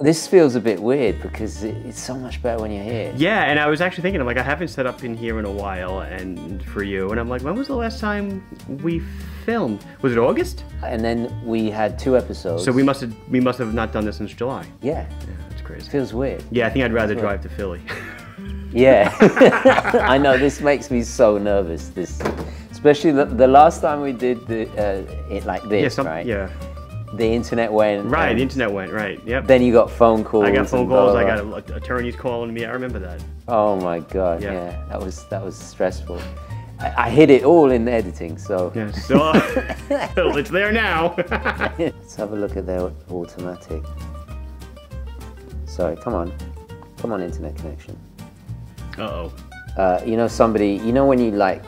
This feels a bit weird because it's so much better when you're here. Yeah, and I was actually thinking, I'm like, I haven't set up in here in a while, and for you, and I'm like, when was the last time we filmed? Was it August? And then we had two episodes. So we must have we must have not done this since July. Yeah, Yeah, that's crazy. feels weird. Yeah, I think I'd rather drive to Philly. Yeah, I know this makes me so nervous. This, especially the, the last time we did the uh, it like this, yeah, some, right? yeah, The internet went. right. The internet went right. Yep. Then you got phone calls. I got phone calls. blah, I blah, got attorneys calling me. I remember that. Oh my god, Yeah. yeah. that was that was stressful. I, I hid it all in the editing, so Yeah. So it's there now. let's have a look at their automatic. Sorry, come on, come on, internet connection. uh oh. Uh, you know, somebody, you know, when you like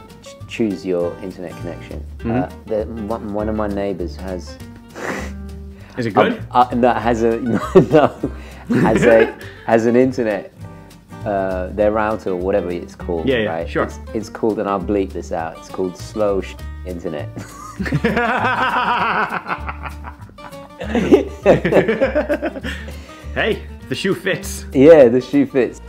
choose your internet connection, uh, Mm-hmm. the, one, one of my neighbors has Is it good? uh, no, has a no, has a has an internet. Uh, their router or whatever it's called. Yeah, yeah, right? sure. It's, it's called, and I'll bleep this out. It's called slow sh- internet. hey, the shoe fits. yeah, the shoe fits.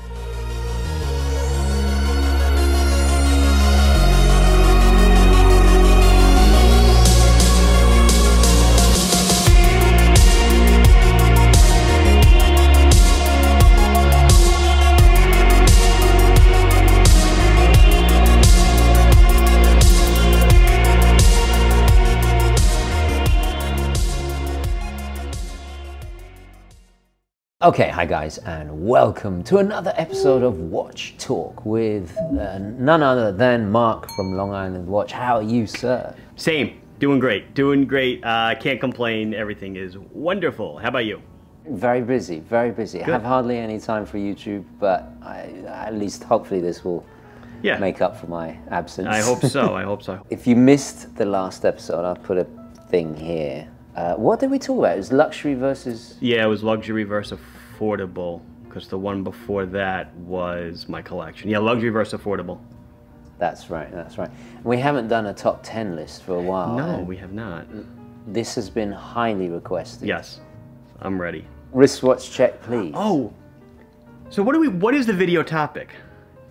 Okay, hi guys, and welcome to another episode of Watch Talk with uh, none other than Marc from Long Island Watch. How are you, sir? Same. Doing great. Doing great. Uh, can't complain. Everything is wonderful. How about you? Very busy, very busy. I have hardly any time for YouTube, but I, at least hopefully this will Yeah. make up for my absence. I hope so. I hope so. if you missed the last episode, I'll put a thing here. Uh, what did we talk about? It was luxury versus. Yeah, it was luxury versus affordable because the one before that was my collection. Yeah, luxury versus affordable. That's right, that's right. We haven't done a top 10 list for a while. No, eh? we have not. Mm. This has been highly requested. Yes, I'm ready. Wristwatch check, please. Oh, so what do we? What is the video topic?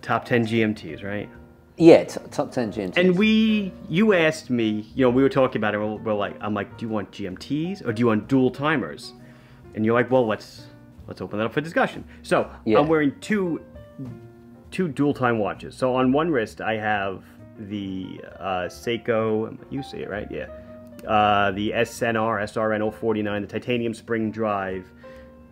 Top 10 GMTs, right? Yeah, top 10 GMTs. And we, you asked me, you know, we were talking about it. We're, we're like, I'm like, do you want GMTs or do you want dual timers? And you're like, well, let's let's open that up for discussion. So Yeah. I'm wearing two two dual time watches. So on one wrist, I have the uh, Seiko. You see it, right? Yeah. Uh, the SNR SRN 049, the titanium spring drive.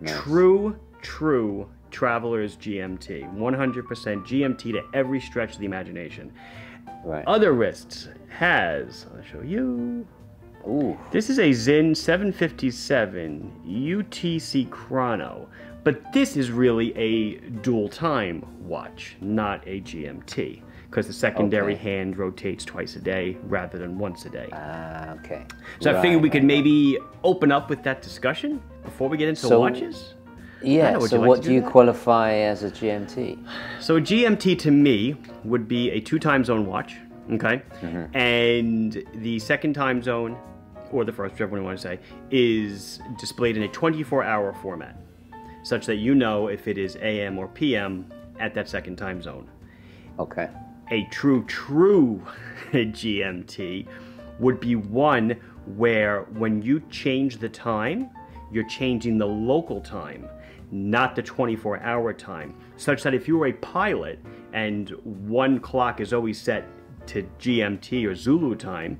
True, true traveler's GMT. 100% GMT to every stretch of the imagination. right. Other wrists has, I'll show you. Ooh, This is a Sinn 757 UTC Chrono, but this is really a dual time watch, not a GMT, because the secondary Okay. hand rotates twice a day rather than once a day. ah, okay. So I figured we could right, maybe open up with that discussion before we get into So- watches. right. Yeah, would so like what do do you that? qualify as a GMT? So a GMT to me would be a two time zone watch, okay? And the second time zone, or the first, whichever one you want to say, is displayed in a 24 hour format, such that you know if it is AM or PM at that second time zone. Okay. A true, true GMT would be one where when you change the time, you're changing the local time, not the 24 hour time. Such that if you were a pilot and one clock is always set to GMT or Zulu time,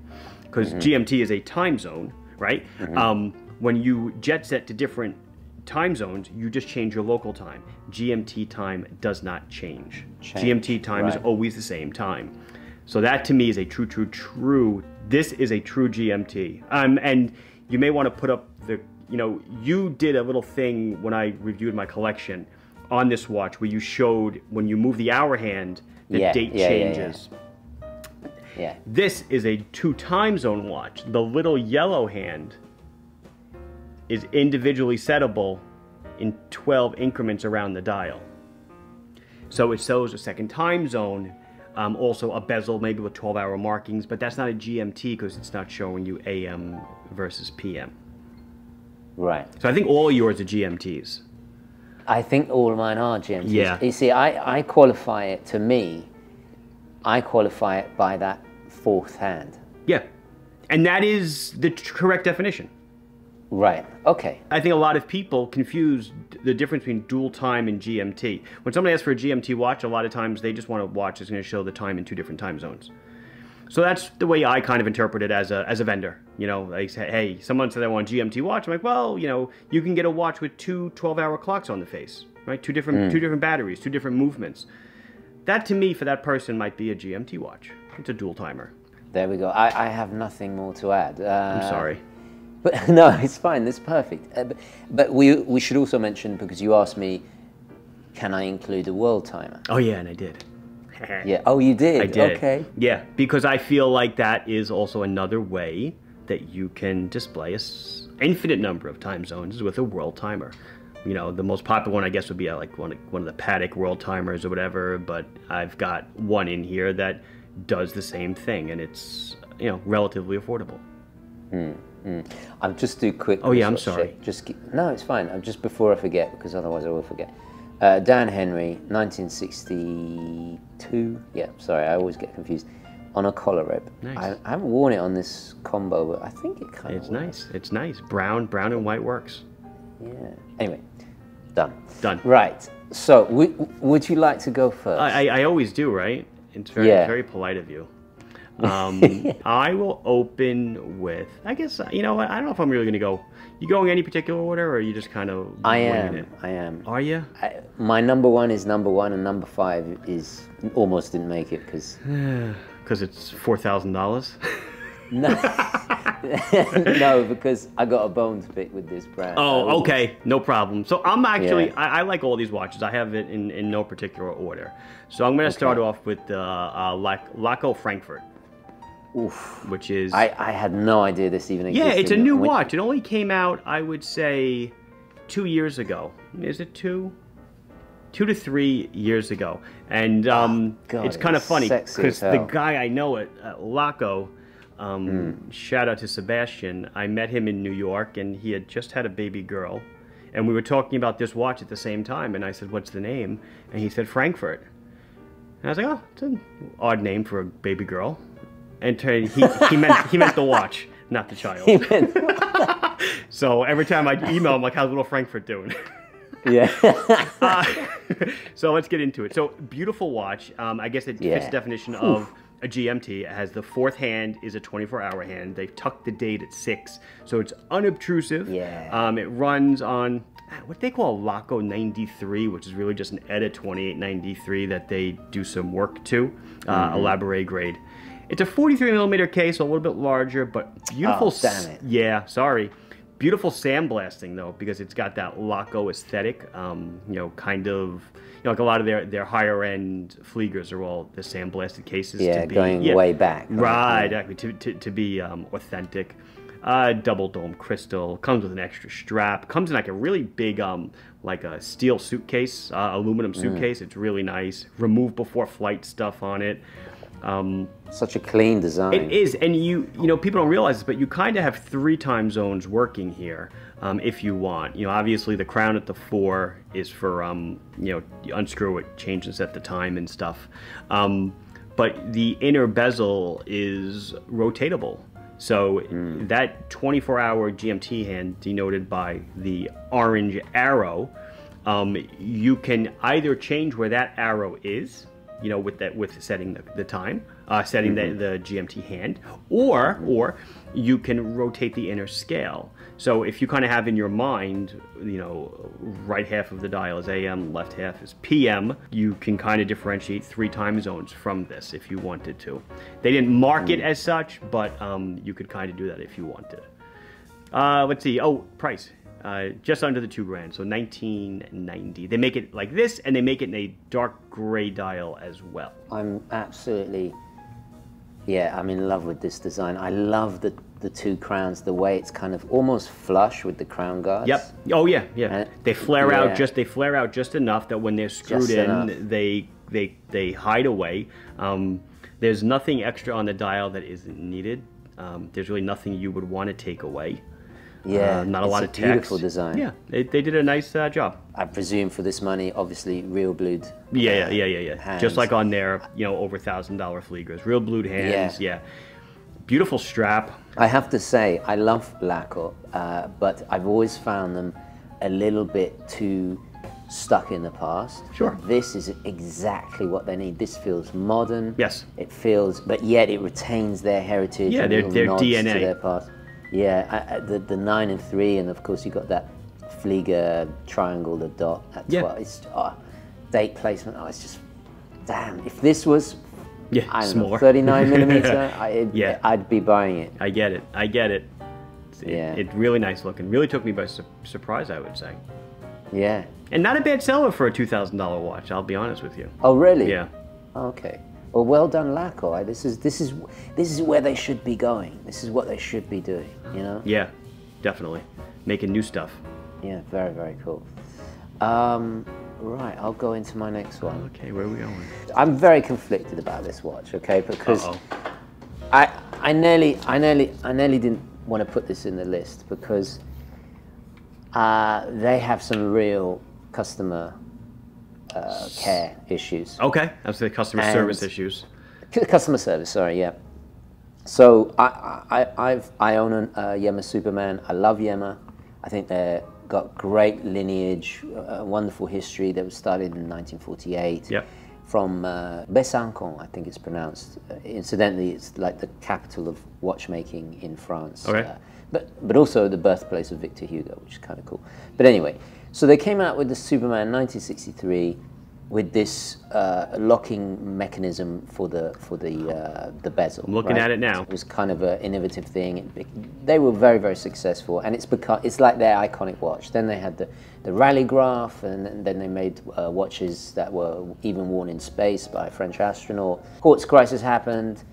because GMT is a time zone, right? Um, when you jet set to different time zones, you just change your local time. GMT time does not change. Change, GMT time is always the same time. So that to me is a true, true, true. This is a true GMT. Um, and you may want to put up the, you know, you did a little thing when I reviewed my collection on this watch where you showed when you move the hour hand, the Yeah, date yeah, yeah, yeah. Yeah. This is a two time zone watch. The little yellow hand is individually settable in 12 increments around the dial. So it shows a second time zone, um, also a bezel maybe with 12 hour markings, but that's not a GMT because it's not showing you AM versus PM. Right. So I think all yours are GMTs. I think all of mine are GMTs. Yeah. You see, I, I qualify it to me. I qualify it by that fourth hand. Yeah. And that is the correct definition. Right. Okay. I think a lot of people confuse the difference between dual time and GMT. When somebody asks for a GMT watch, a lot of times they just want a watch that's going to show the time in two different time zones. So that's the way I kind of interpret it as a, as a vendor. You know, they say, hey, someone said they want a GMT watch. I'm like, well, you know, you can get a watch with two 12-hour clocks on the face, right? Two different, mm. two different batteries, two different movements. That to me, for that person, might be a GMT watch. It's a dual timer. There we go. I, I have nothing more to add. Uh, I'm sorry. But no, it's fine. It's perfect. Uh, but, but we we should also mention because you asked me, can I include a world timer? Oh yeah, and I did. Yeah. Oh, you did. I did. Okay. Yeah, because I feel like that is also another way that you can display a s- infinite number of time zones with a world timer. You know, the most popular one I guess would be uh, like one of, one of the Patek world timers or whatever. But I've got one in here that does the same thing, and it's you know relatively affordable. I'll just do quick. Oh, yeah, I'm sorry. check. Just keep, no, it's fine. I'm just before I forget because otherwise I will forget. Uh, Dan Henry, 1962. Yeah, sorry, I always get confused. On a collar rib. Nice. I, I haven't worn it on this combo, but I think it kind It's of. nice. It's nice. Brown, brown and white works. Yeah. Anyway, done. Done. Right. So, would you like to go first? I, I, I always do, right? It's very Yeah. very polite of you. Um, I will open with. I guess you know. what, I don't know if I'm really going to go. You going any particular order, or are you just kind of? I am. It? I am. Are you? I, my number one is number one, and number five is almost didn't make it because Because it's four thousand dollars. no, no, because I got a bone to pick with this brand. Oh, okay, no problem. So I'm actually, Yeah. I, I like all these watches. I have it in, in no particular order. So I'm going to start off with the uh, Lac- Laco Frankfurt, Oof. which is I, I had no idea this even existed. yeah, it's a new watch. It only came out, I would say, two years ago. Is it two? Two to three years ago, and um, Ah, God, it's kind of funny because the guy I know at, at Laco, um, Hmm. shout out to Sebastian. I met him in New York, and he had just had a baby girl, and we were talking about this watch at the same time. And I said, "What's the name?" And he said, "Frankfurt." And I was like, "Oh, it's an odd name for a baby girl." And he, he meant he meant the watch, not the child. So every time I email him, like, how's little Frankfurt doing? yeah. Uh, so let's get into it. So beautiful watch. Um, I guess it fits Yeah. the definition of a GMT. It has the fourth hand is a 24-hour hand. They've tucked the date at six, so it's unobtrusive. Yeah. Um, it runs on what they call a Laco 93, which is really just an ETA 2893 that they do some work to, uh, Mm-hmm. a grade. It's a 43 millimeter case, so a little bit larger, but beautiful. Oh, damn it. Yeah, sorry. Beautiful sandblasting though, because it's got that Laco aesthetic. Um, you know, kind of, know, like a lot of their their higher end Fliegers are all the sandblasted cases. Yeah, to be, going yeah, way back, right, exactly. To, to, to be um, authentic. Uh, double dome crystal comes with an extra strap. Comes in like a really big, um, like a steel suitcase, uh, aluminum Mm. suitcase. It's really nice. Remove before flight stuff on it. Um, Such a clean design. it is, and you you know people don't realize this, but you kind of have three time zones working here um, if you want. You know, obviously the crown at the four is for um, you know you unscrew it, change and set the time and stuff. Um, but the inner bezel is rotatable. So that 24-hour GMT hand denoted by the orange arrow, um, you can either change where that arrow is, you know, with that with setting the, the time, uh, setting the, the GMT hand, or or you can rotate the inner scale. So if you kind of have in your mind, you know, right half of the dial is AM, left half is PM, you can kind of differentiate three time zones from this if you wanted to. They didn't mark it as such, but um, you could kind of do that if you wanted. Uh, let's see. Oh, price. Uh, just under the two grand, so 1990. They make it like this, and they make it in a dark gray dial as well. I'm absolutely, yeah, I'm in love with this design. I love the the two crowns, the way it's kind of almost flush with the crown guards. Yep. Oh yeah, yeah. Uh, they flare yeah. out just they flare out just enough that when they're screwed Just in, enough. they they they hide away. Um, there's nothing extra on the dial that isn't needed. Um, there's really nothing you would want to take away. Yeah, Uh, not a lot a of text. beautiful design. Yeah, they, they did a nice uh, job. I presume for this money, obviously real blued. Yeah, yeah, yeah, yeah, yeah. hands. Just like on their, you know, over thousand dollar Fliegers, real blued hands. Yeah. Yeah. Beautiful strap. I have to say, I love Laco, uh, but I've always found them a little bit too stuck in the past. Sure. This is exactly what they need. This feels modern. Yes. It feels, but yet it retains their heritage. Yeah, and their- their DNA. To their past. Yeah, I, the the nine and three, and of course you got that Flieger triangle, the dot. At Yeah. 12. It's oh, date placement. Oh, it's just damn. If this was. Yeah, I don't know, 39 millimeter. I, it, Yeah. I'd be buying it. I get it. I get it. It's, it- Yeah. It's really nice looking. Really took me by su- surprise, I would say. Yeah. And not a bad seller for a two thousand dollar watch. I'll be honest with you. Oh, really? Yeah. Okay. Well, well done, Laco. I- This is this is this is where they should be going. This is what they should be doing. You know? Yeah. Definitely. Making new stuff. Yeah. Very very cool. Um, right. I'll go into my next one. Okay, where are we going? I'm very conflicted about this watch. Okay, because Uh-oh. I I nearly I nearly I nearly didn't want to put this in the list because uh, they have some real customer uh, care issues. Okay, that's the customer And- service issues. Customer service, sorry, yeah. So I, I, I've, I own a uh, Yema Superman. I love Yema. I think they've got great lineage, a wonderful history. They were started in 1948 Yep. from uh, Besançon, I think it's pronounced. Uh, incidentally, it's like the capital of watchmaking in France. Okay. Uh, but, but also the birthplace of Victor Hugo, which is kind of cool. But anyway, so they came out with the Superman 1963 with this uh, locking mechanism for the for the uh, the bezel. I'm looking right? at it now. It was kind of an innovative thing. It they were very very successful, and it's become it's like their iconic watch. Then they had the the Rallygraf, and then they made uh, watches that were even worn in space by a French astronaut. Quartz crisis happened.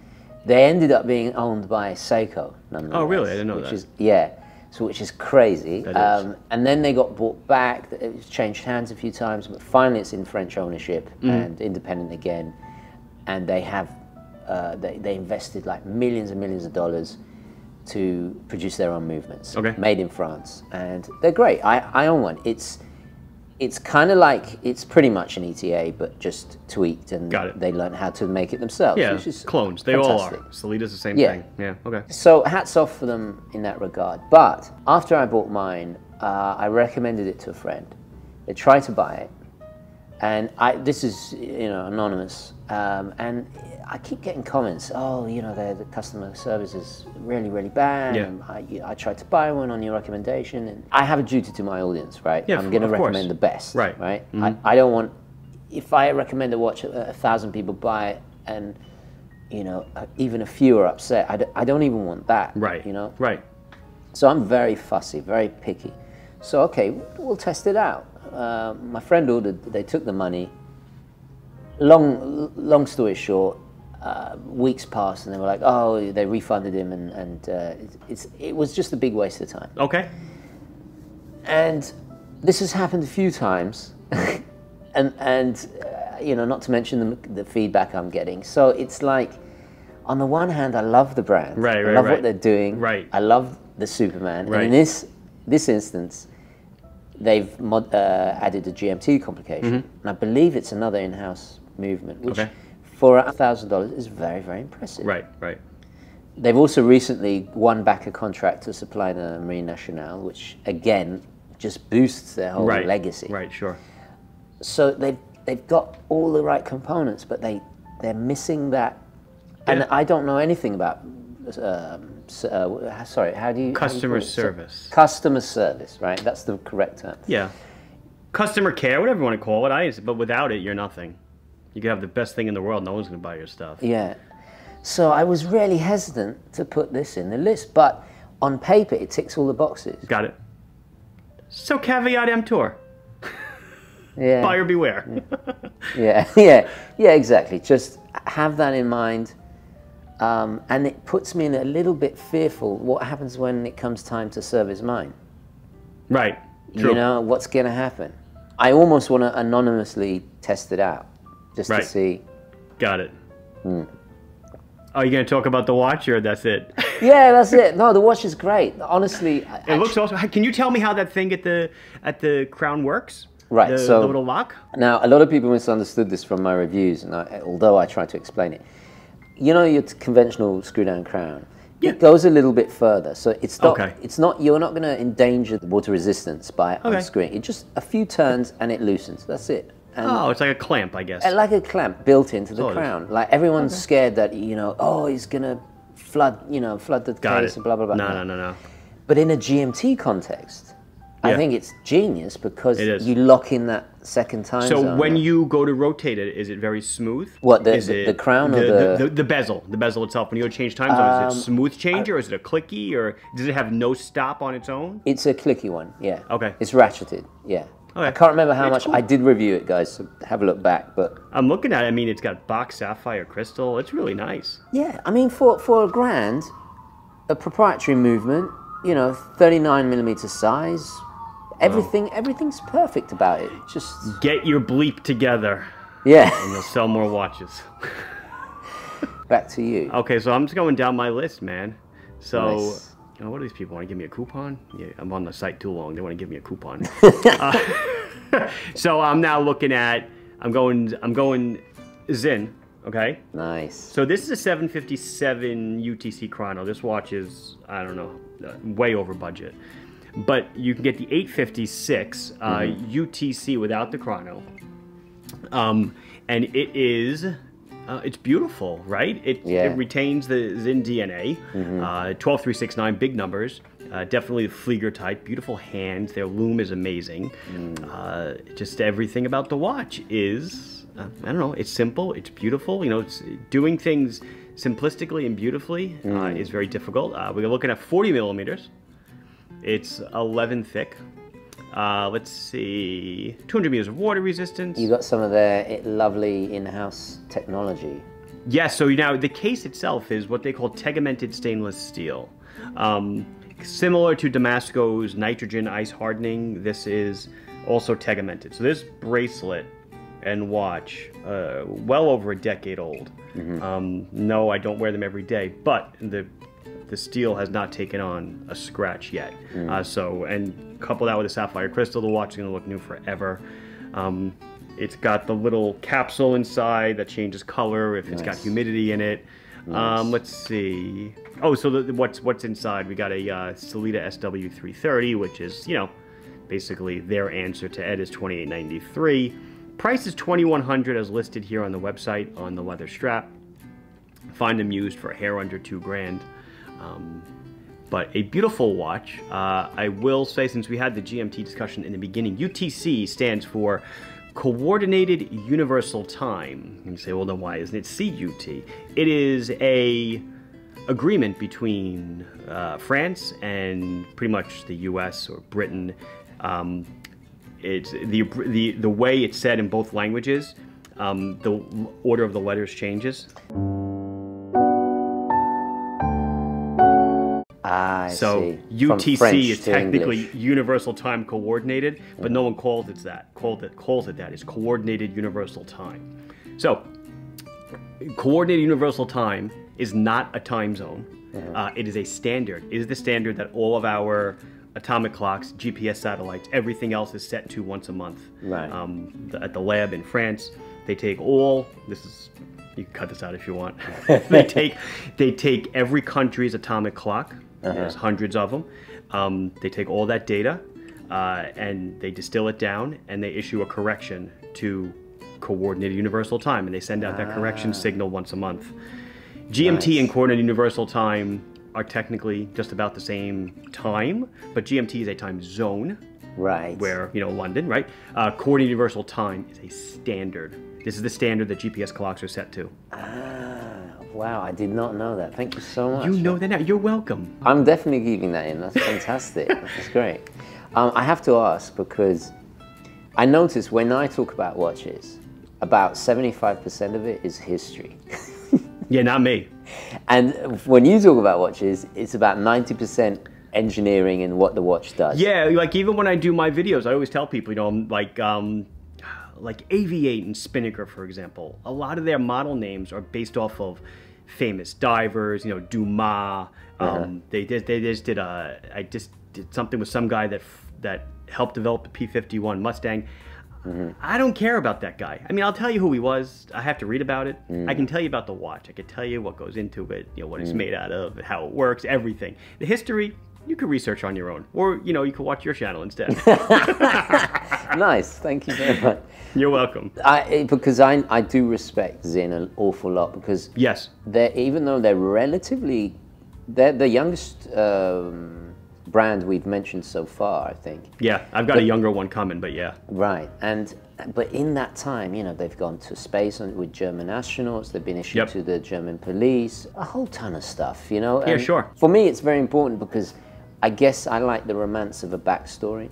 They ended up being owned by Seiko. Oh, really? I didn't know which that. Is, yeah, so which is crazy. Is. Um, and then they got bought back. It was changed hands a few times, but finally it's in French ownership Mm. and independent again. And they have uh, they, they invested like millions and millions of dollars to produce their own movements, Okay. made in France, and they're great. I, I own one. It's it's kind of like it's pretty much an ETA, but just tweaked, and Got it. they learned how to make it themselves. Yeah, clones. They all fantastic. are. Sellita's the same Yeah. thing. Yeah. Okay. So hats off for them in that regard. But after I bought mine, uh, I recommended it to a friend. They tried to buy it, and I this is you know anonymous, um, and I keep getting comments. Oh, you know the, the customer service is really really bad. Yeah. I, I tried to buy one on your recommendation, and I have a duty to my audience, right? Yeah, I'm going to course. recommend the best, Right. Right. I, I don't want if I recommend a watch, a, a thousand people buy it, and you know, uh, even a few are upset. I, d- I don't even want that. Right. You know? Right. So I'm very fussy, very picky. So, okay, we'll test it out. Uh, my friend ordered, they took the money. Long, long story short, uh, weeks passed and they were like, oh, they refunded him and, and uh, it's, it was just a big waste of time. Okay. And this has happened a few times, and and uh, you know, not to mention the, the feedback I'm getting. So it's like, on the one hand, I love the brand, Right, I right, love right. what they're doing, Right. I love the Superman, and Right. in this this instance, they've mod, uh, added a GMT complication, and I believe it's another in-house movement, which. Okay. For a thousand dollars is very, very impressive. Right. Right. They've also recently won back a contract to supply the Marine Nationale, which again just boosts their whole Right. legacy. Right. Sure. So they've they've got all the right components, but they they're missing that. And Yeah. I don't know anything about. Um, uh, sorry, how do you how do you Customer? Service. customer service, right? That's the correct term. Yeah. Customer care, whatever you want to call it. I. But without it, you're nothing. You could have the best thing in the world. No one's gonna buy your stuff. Yeah. So I was really hesitant to put this in the list, but on paper it ticks all the boxes. Got it. So caveat emptor. Yeah. Buyer beware. Yeah, yeah, yeah, exactly. Just have that in mind. Um, and it puts me in a little bit fearful what happens when it comes time to serve service mine. right. True. You know, what's going to happen? I almost want to anonymously test it out just Right. to see. Got it. Hmm. Are you going to talk about the watch or that's it? Yeah, that's it. No, the watch is great. Honestly, It looks awesome. Can you tell me how that thing at the at the crown works? Right, The, so- the little lock. Now, a lot of people misunderstood this from my reviews, and I, although I tried to explain it, you know your conventional screw-down crown. Yeah. It goes a little bit further, so it's not. Okay. It's not. You're not going to endanger the water resistance by Okay. unscrewing. It just a few turns and it loosens. That's it. And Oh, it's like a clamp, I guess. Uh, like a clamp built into the Oh, crown. Like everyone's scared that you know, oh, he's going to flood, you know, flood the Got case it. and blah blah blah. No, no, no, no. But in a GMT context, I Yeah. think it's genius because It you lock in that second time So zone. when you go to rotate it, is it very smooth? What, the- Is the- it the crown or the, the- the, the bezel? The bezel itself. When you go to change time zone, is it Um, smooth change or is it a clicky or does it have no stop on its own? It's a clicky one, yeah. Okay. It's ratcheted, yeah. Okay. I can't remember how It's much. cool. I did review it, guys, so have a look back. But I'm looking at it. I mean, it's got box sapphire crystal. It's really nice. yeah, I mean, for, for a grand, a proprietary movement, you know, 39 millimeter size, everything, everything's perfect about it. Just, Get your bleep together yeah. and you'll sell more watches. Back to you. Okay, so I'm just going down my list, man. So, Nice. oh, what do these people want to give me a coupon? Yeah, I'm on the site too long. They want to give me a coupon. Uh, so I'm now looking at. I'm going. I'm going Sinn. Okay. Nice. So this is a 757 UTC chrono. This watch is I don't know, uh, way over budget. But you can get the 856 uh, UTC without the chrono, um, and it is. Uh, it's beautiful, right? It, Yeah. it retains the Sinn DNA. Uh, 12369, big numbers. Uh, definitely the Flieger type. Beautiful hands. Their loom is amazing. Uh, just everything about the watch is, uh, I don't know, it's simple, it's beautiful. You know, it's doing things simplistically and beautifully uh, is very difficult. Uh, we're looking at 40 millimeters. It's 11 thick. Uh, let's see, 200 meters of water resistance. You got some of their eh, lovely in-house technology. Yes, so now the case itself is what they call tegimented stainless steel. Um, similar to Damasko's nitrogen ice hardening, this is also tegimented. So this bracelet and watch, uh, well over a decade old. Um, no, I don't wear them every day, but the the steel has not taken on a scratch yet. Uh, so, and couple that with a sapphire crystal, the watch is going to look new forever. Um, it's got the little capsule inside that changes color if it's got humidity in it. Um, let's see. Oh, so the, what's what's inside? We got a uh, Sellita SW330, which is you know basically their answer to ETA 2893. Price is 2100 as listed here on the website on the leather strap. Find them used for a hair under two grand. Um, but a beautiful watch. Uh, I will say, since we had the GMT discussion in the beginning, UTC stands for Coordinated Universal Time. And you say, well, then why isn't it CUT? It is a agreement between uh, France and pretty much the U.S. or Britain. Um, it's the the the way it's said in both languages. Um, the order of the letters changes. Ah, I So see. UTC is technically English. Universal Time Coordinated, but no one calls it that. Called it calls it that. It's Coordinated Universal Time. So Coordinated Universal Time is not a time zone. Uh, it is a standard. It is the standard that all of our atomic clocks, GPS satellites, everything else is set to once a month. Right. Um, the, at the lab in France, they take all. This is you can cut this out if you want. they take they take every country's atomic clock. There's hundreds of them. Um, they take all that data uh, and they distill it down and they issue a correction to coordinated universal time and they send out that correction signal once a month. GMT Nice. and coordinated universal time are technically just about the same time, but GMT is a time zone Right. where you know London, right? Uh, coordinated universal time is a standard. This is the standard that GPS clocks are set to. Ah, wow, I did not know that. Thank you so much. You know that now. You're welcome. I'm definitely keeping that in. That's fantastic. That's great. Um, I have to ask because I notice when I talk about watches, about 75% of it is history. Yeah, not me. and when you talk about watches, it's about 90% engineering and what the watch does. Yeah, like even when I do my videos, I always tell people, you know, I'm like um, like AVI-8 and Spinnaker, for example. A lot of their model names are based off of famous divers. You know, Dumas. Um, Uh-huh. They did. They just did a. I just did something with some guy that that helped develop the P51 Mustang. Mm-hmm. I don't care about that guy. I mean, I'll tell you who he was. I have to read about it. Mm. I can tell you about the watch. I can tell you what goes into it, you know, what Mm. it's made out of, how it works, everything. The history, you can research on your own, or you know, you can watch your channel instead. nice. Thank you very much. You're welcome. I, because I, I do respect Sinn an awful lot because Yes. they're even though they're relatively they're the youngest um, brand we've mentioned so far i think Yeah, I've got a younger one coming, but yeah. right and but in that time you know they've gone to space and with german astronauts they've been issued Yep. to the german police a whole ton of stuff you know Yeah, sure. for me it's very important because i guess i like the romance of a backstory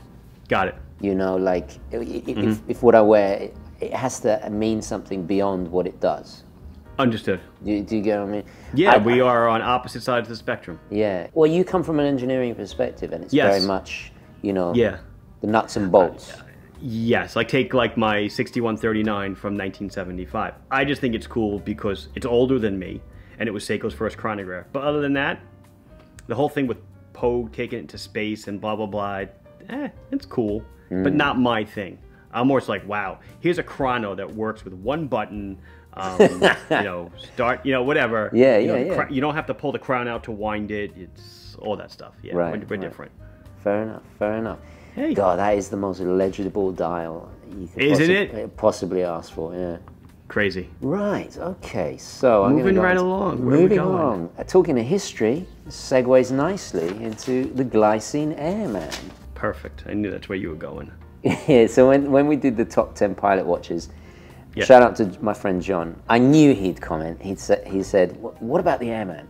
Got it. you know like i- i- if, Mm-hmm. if what i wear it, has to mean something beyond what it does Understood. do, you- do you get what i mean Yeah, I- we are on opposite sides of the spectrum. Yeah. Well, you come from an engineering perspective, and it's Yes. very much, you know, Yeah. the nuts and bolts. Yes, like take like my 6139 from 1975. I just think it's cool because it's older than me, and it was Seiko's first chronograph. But other than that, the whole thing with Pogue taking it to space and blah blah blah, eh, it's cool, but Mm. not my thing. I'm more just like, wow, here's a chrono that works with one button. Um, you know, start, you know, whatever. Yeah, you yeah, the yeah. you don't have to pull the crown out to wind it. It's all that stuff. Yeah, Right, we're, we're right. different. Fair enough. Fair enough. Hey. God, that is the most legible dial you could Isn't possi- it? possibly ask for. Yeah. Crazy. Right. Okay. So I'm Moving right along. Where are we moving going? along. Uh, talking of history, segues nicely into the Glycine Airman. Perfect. I knew that's where you were going. yeah, so when, when we did the top 10 pilot watches, Yeah. shout out to my friend John. I knew he'd comment. He'd sa- he said, What about the Airman?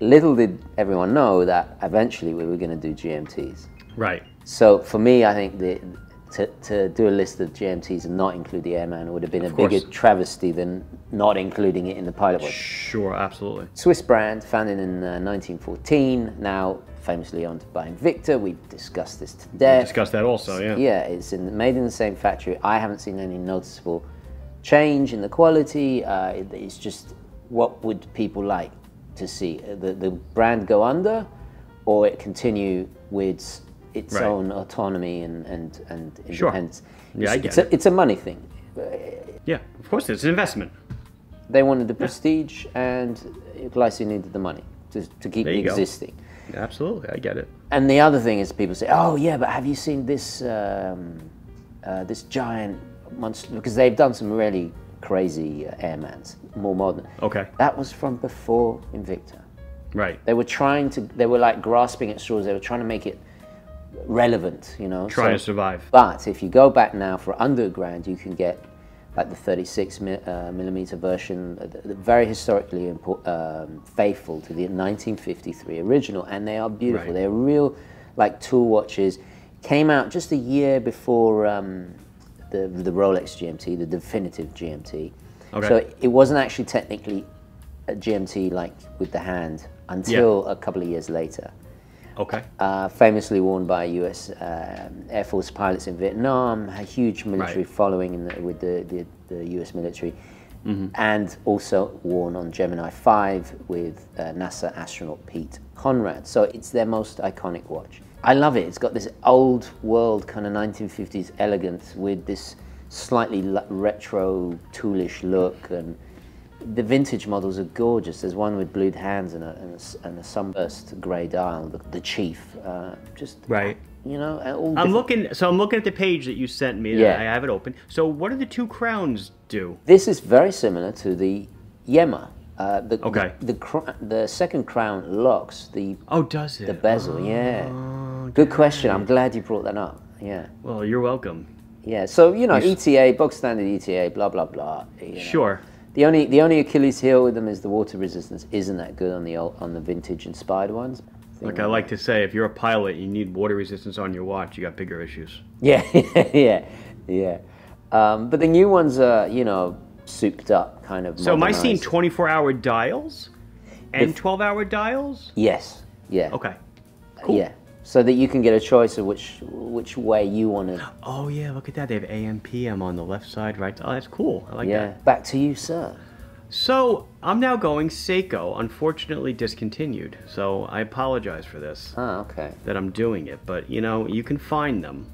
Little did everyone know that eventually we were going to do GMTs. Right. So for me, I think the, to, to do a list of GMTs and not include the Airman would have been a course. bigger travesty than not including it in the pilot watch. Sure, absolutely. Swiss brand, founded in uh, 1914, now famously owned by Invicta. We've discussed this to death. Discuss that also, yeah. Yeah, it's in, made in the same factory. I haven't seen any noticeable change in the quality. Uh, it- it's just what would people like to see? Uh, The, the brand go under or it continue with its Right. own autonomy and, and, and Sure. independence? Yeah, I it's, get it's, it. A, it's a money thing. Yeah, of course, it's an investment. They wanted the prestige and Glycine needed the money to, to keep There you go. existing. Absolutely, I get it. And the other thing is, people say, "Oh yeah, but have you seen this um, uh, this giant monster?" Because they've done some really crazy uh, airmans, more modern. Okay, That was from before Invicta. right. They were trying to. They were like grasping at straws. They were trying to make it relevant, you know. Trying to survive. But if you go back now for underground, you can get like the 36 mi- uh, millimeter version, uh, very historically um, faithful to the 1953 original, and they are beautiful. Right. They're real like tool watches. Came out just a year before um, the the Rolex GMT, the definitive GMT. Okay. So it wasn't actually technically a GMT like with the hand until a couple of years later Okay. uh, famously worn by U.S. um Air Force pilots in Vietnam, a huge military Right. following in the, with the, the, the U.S. military, Mm-hmm. and also worn on Gemini 5 with uh, NASA astronaut Pete Conrad. So it's their most iconic watch. I love it. It's got this old world kind of 1950s elegance with this slightly retro toolish look and the vintage models are gorgeous. There's one with blued hands and a, and a s- and a sunburst grey dial, the, the Chief. Uh, just Right. you know, uh, all I'm different- looking. So I'm looking at the page that you sent me. Yeah. I have it open. So what do the two crowns do? This is very similar to the Yema. Uh, the, Okay. The, the, cr- the second crown locks the Oh, does it? the bezel. yeah. Good question. I'm glad you brought that up. Yeah. Well, you're welcome. Yeah. So you know, You ETA, bog standard ETA, blah blah blah. you know. Sure. The only the only Achilles heel with them is the water resistance isn't that good on the old, on the vintage inspired ones. Like I like to say, if you're a pilot, you need water resistance on your watch. You got bigger issues. Yeah, yeah, yeah. Um, but the new ones are, you know, souped up, kind of. So am I seeing 24-hour dials and 12-hour dials? Yes. Yeah. Okay. Cool. Yeah. So that you can get a choice of which which way you want to. Oh yeah, look at that. They have AM, PM on the left side, right. Oh, that's cool. I like Yeah. that. Back to you, sir. So I'm now going Seiko. Unfortunately, discontinued. So I apologize for this Ah, okay. that I'm doing it, but you know you can find them.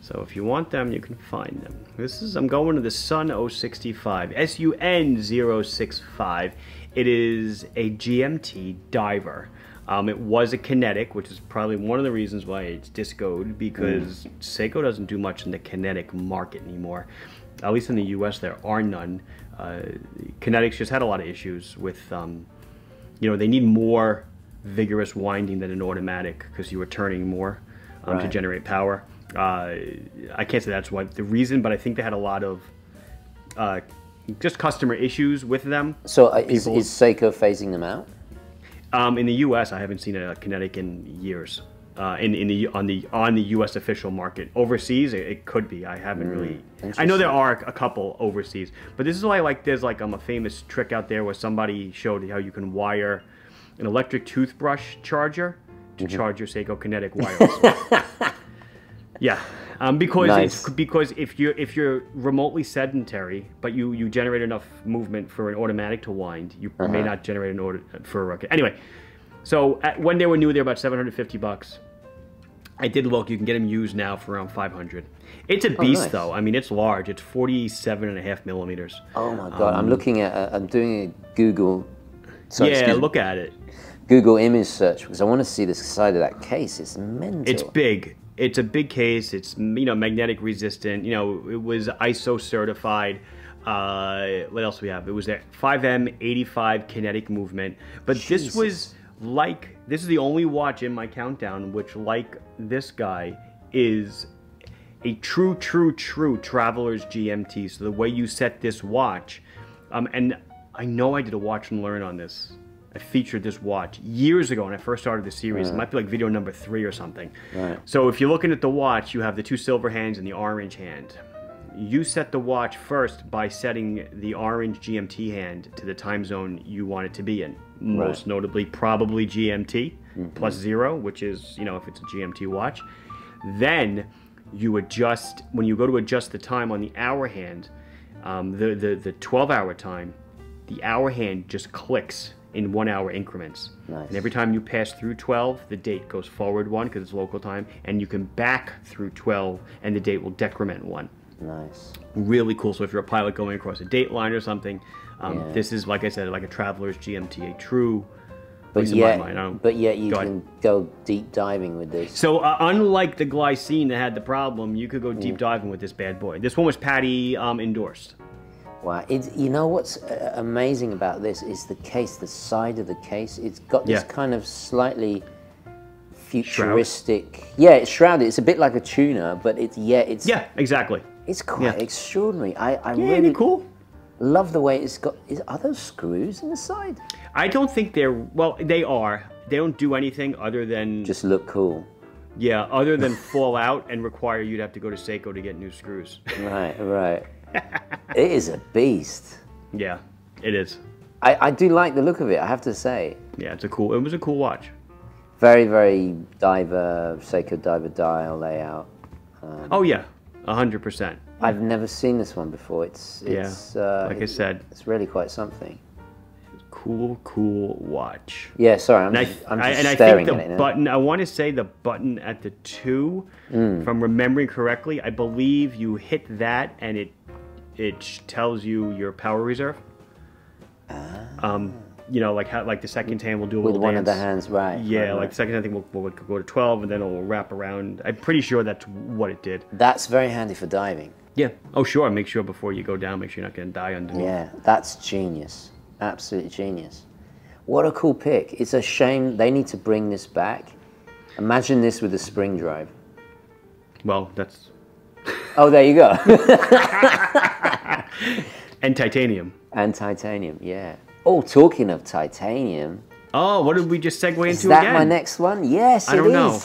So if you want them, you can find them. This is I'm going to the Sun 065 SUN 065. It is a GMT diver. Um, it was a kinetic, which is probably one of the reasons why it's discoed because Seiko doesn't do much in the kinetic market anymore. At least in the U.S., there are none. Uh, kinetics just had a lot of issues with, um, you know, they need more vigorous winding than an automatic because you were turning more um, to generate power. Uh, I can't say that's what the reason, but I think they had a lot of uh, just customer issues with them. So uh, is, is Seiko phasing them out? Um, in the U.S., I haven't seen a kinetic in years. Uh, in, in the on the on the U.S. official market, overseas it, it could be. I haven't really. I know there are a couple overseas, but this is why like there's like um, a famous trick out there where somebody showed how you can wire an electric toothbrush charger to charge your Seiko Kinetic wireless. yeah, um, because Nice. it's, because if you're if you're remotely sedentary, but you you generate enough movement for an automatic to wind, you may not generate an order for a rocket. Anyway, so at, when they were new, they're about 750 bucks. I did look. You can get them used now for around 500. It's a beast, nice. though. I mean, it's large. It's 47 and a half millimeters. Oh my god! I'm looking at. Uh, I'm doing a Google. Sorry, Um, yeah, me, look at it. Google image search because I want to see the side of that case. It's mental. It's big. It's a big case. It's you know magnetic resistant. You know it was ISO certified. Uh, what else we have? It was a 5M85 kinetic movement. But this was like this is the only watch in my countdown which, like this guy, is a true, true, true traveler's GMT. So the way you set this watch, um, and I know I did a watch and learn on this. I featured this watch years ago when I first started the series. It might be like video number three or something. Right. So if you're looking at the watch, you have the two silver hands and the orange hand. You set the watch first by setting the orange GMT hand to the time zone you want it to be in. Most notably, probably GMT plus zero, which is, you know, if it's a GMT watch. Then you adjust, when you go to adjust the time on the hour hand, um, the, the, the 12 hour time, the hour hand just clicks in one hour increments. Nice. And every time you pass through 12, the date goes forward one because it's local time, and you can back through 12 and the date will decrement one. nice. Really cool. So if you're a pilot going across a date line or something, um, Yeah. this is, like I said, like a traveler's GMT, a true. But least in my yet, but yet you Go ahead. can go deep diving with this. So uh, unlike the glycine that had the problem, you could go Mm. deep diving with this bad boy. This one was PADI um, endorsed. Wow, it's, you know what's uh, amazing about this is the case, the side of the case. It's got this Yeah. kind of slightly futuristic. Yeah, it's shrouded. It's a bit like a Tuna, but it's yeah, it's Yeah, exactly. it's quite Yeah. extraordinary. I, I Yeah, really really cool. love the way it's got. Is, are those screws in the side? I don't think they're well. They are. They don't do anything other than Just look cool. yeah, other than fall out and require you to have to go to Seiko to get new screws. Right, right. It is a beast. yeah, it is. I, I do like the look of it. I have to say. Yeah, it's a cool. It was a cool watch. Very, very diver, Seiko diver dial layout. Oh yeah, a hundred percent. I've never seen this one before. It's Yeah, uh, like I said, it's really quite something. cool, cool watch. Yeah, sorry, I'm And I, just, I- just and I staring think at it now. button. I want to say the button at the two, Mm. if I'm remembering correctly. I believe you hit that and it it tells you your power reserve. Ah. Um, you know, like how like the second hand will do a. With little one of the hands, right? Yeah, right, like right. the second hand thing will, will go to 12 and then it'll wrap around. I'm pretty sure that's what it did. That's very handy for diving. Yeah. Oh, sure. Make sure before you go down, make sure you're not going to die underneath. Yeah, that's genius. Absolutely genius. What a cool pick. It's a shame they need to bring this back. Imagine this with a spring drive. Well, that's. Oh, there you go. And titanium. and titanium, yeah. Oh, talking of titanium, Oh, what did we just segue is into that again? my next one? Yes, I it don't know.